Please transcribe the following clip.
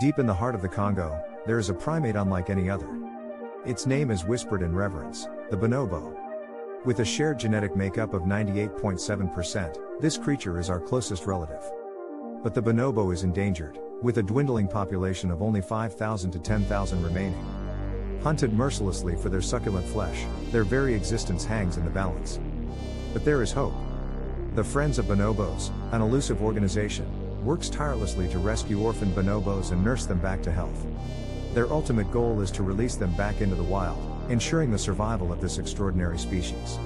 Deep in the heart of the Congo, there is a primate unlike any other. Its name is whispered in reverence, the bonobo. With a shared genetic makeup of 98.7%, this creature is our closest relative. But the bonobo is endangered, with a dwindling population of only 5,000 to 10,000 remaining. Hunted mercilessly for their succulent flesh, their very existence hangs in the balance. But there is hope. The Friends of Bonobos, an elusive organization, works tirelessly to rescue orphan bonobos and nurse them back to health. Their ultimate goal is to release them back into the wild, ensuring the survival of this extraordinary species.